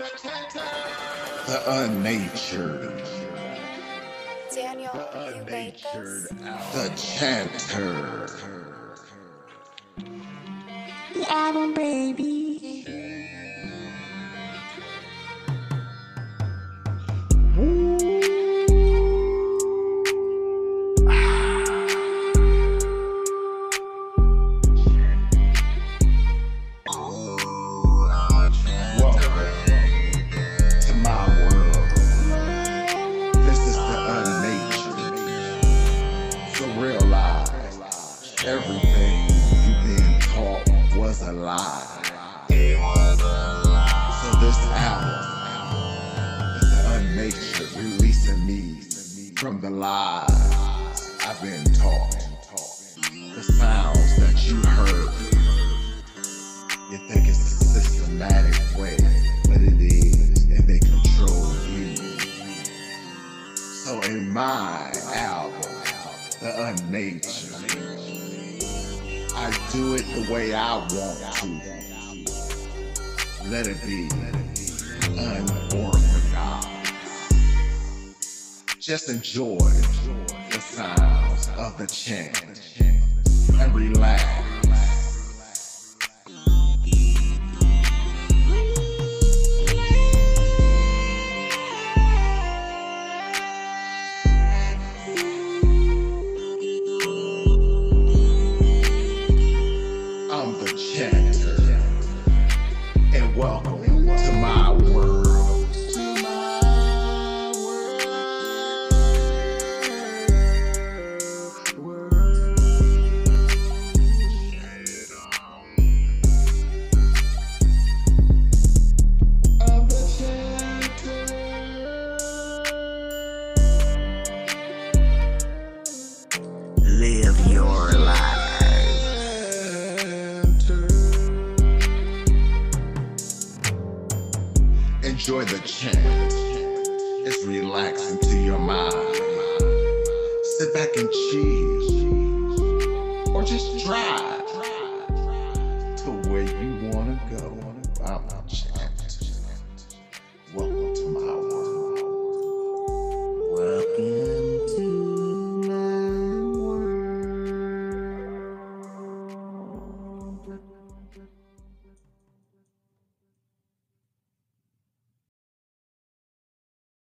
The unnatured. Daniel, The unnatured. The chanter. The album, baby. Everything you've been taught was a lie. So this album is the unnatured, releasing me from the lies I've been taught. The sounds that you heard. You think it's a systematic way, but it is, and they control you. So in my album, The Unnatured, I do it the way I want to. Let it be unorthodox. Just enjoy the sounds of the chant and relax. And welcome to my world. Enjoy the chant. It's relaxing to your mind. Sit back and chill. Or just drive to where you wanna go.